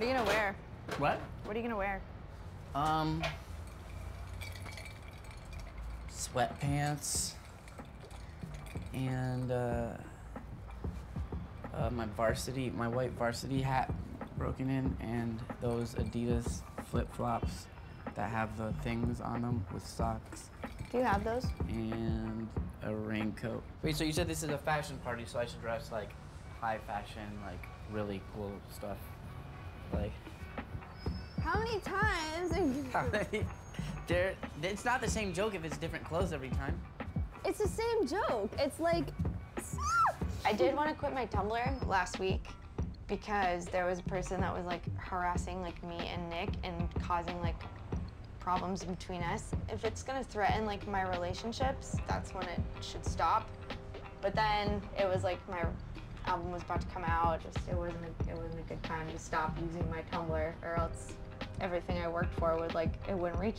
What are you gonna wear? What? What are you gonna wear? Um, sweatpants and uh, uh, my varsity, my white varsity hat broken in, and those Adidas flip flops that have the things on them with socks, Do you have those? and a raincoat. Wait, so you said this is a fashion party, so I should dress like high fashion, like really cool stuff, like. How many times? There, it's not the same joke if it's different clothes every time. it's the same joke. It's like. I did want to quit my Tumblr last week because there was a person that was like harassing like me and Nick and causing like problems between us. If it's gonna threaten like my relationships, that's when it should stop. But then it was like my album was about to come out. Just it wasn't a, it wasn't a good time to stop using my Tumblr, or else everything I worked for would like it wouldn't reach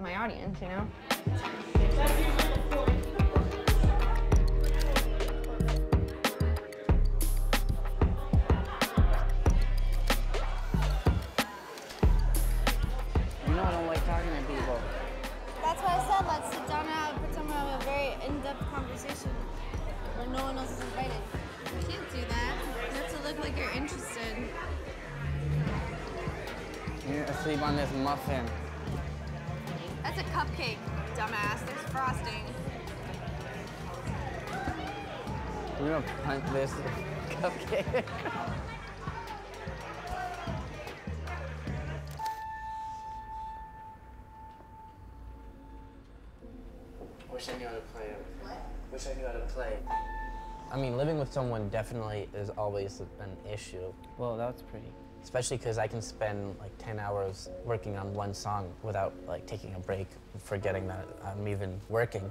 my audience, you know. You know I don't like talking to people. That's why I said let's sit down and have, pretend we're having a very in-depth conversation where no one else is invited. You can't do that. You have to look like you're interested. You're asleep on this muffin. That's a cupcake, dumbass. There's frosting. We're gonna punt this cupcake. Wish I knew how to play it. What? Wish I knew how to play. I mean, living with someone definitely is always an issue, Well, that's pretty. especially because I can spend like 10 hours working on one song without like taking a break, forgetting that I'm even working.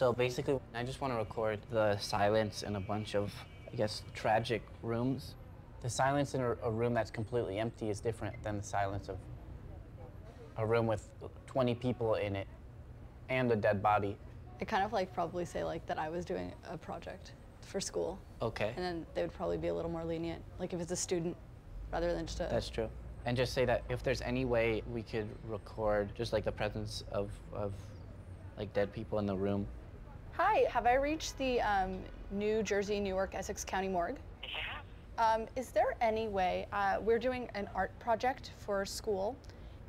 So basically, I just want to record the silence in a bunch of, I guess, tragic rooms. The silence in a, room that's completely empty is different than the silence of a room with 20 people in it and a dead body. I kind of like probably say like that I was doing a project for school, Okay. and then they would probably be a little more lenient, like if it's a student, rather than just a. That's true. And just say that if there's any way we could record just like the presence of, of like dead people in the room. Hi, have I reached the um, New Jersey, Newark, Essex County Morgue? Um, is there any way, uh, we're doing an art project for school,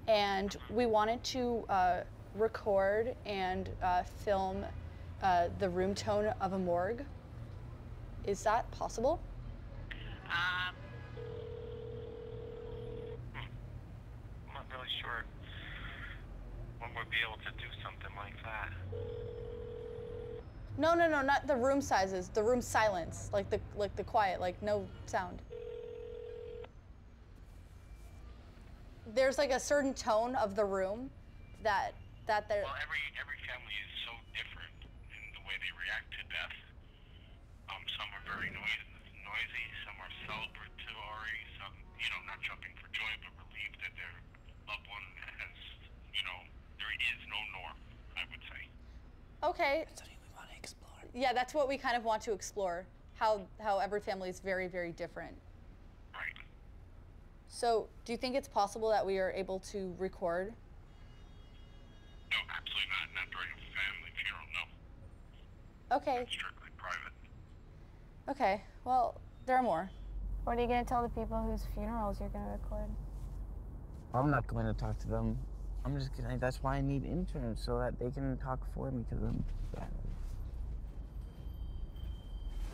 and we wanted to uh, record and uh, film uh, the room tone of a morgue. Is that possible? Um. I'm not really sure when we'll be able to do something like that. No, no, no, not the room sizes. The room silence, like the like the quiet, like no sound. There's like a certain tone of the room that that there. Well, every every family is so different in the way they react to death. Um, some are very noisy, noisy. Some are celebratory. Some, you know, not jumping for joy, but relieved that their loved one has, you know, there is no norm. I would say. Okay, Something we want to explore. Yeah, that's what we kind of want to explore. How how every family is very very different. Right. So, do you think it's possible that we are able to record? No, absolutely not. Not during a family funeral. No, Okay, strictly private. okay. Well, there are more. What are you gonna tell the people whose funerals you're gonna record? I'm not going to talk to them. I'm just gonna. That's why I need interns so that they can talk for me because I'm bad.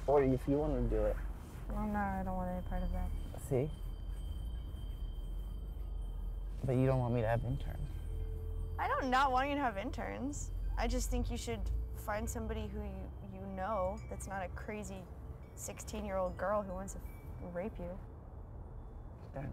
Or if you want to do it, Well, no, I don't want any part of that. see. But you don't want me to have interns. I don't not want you to have interns. I just think you should find somebody who you, you know that's not a crazy 16 year old girl who wants to rape you. That, know,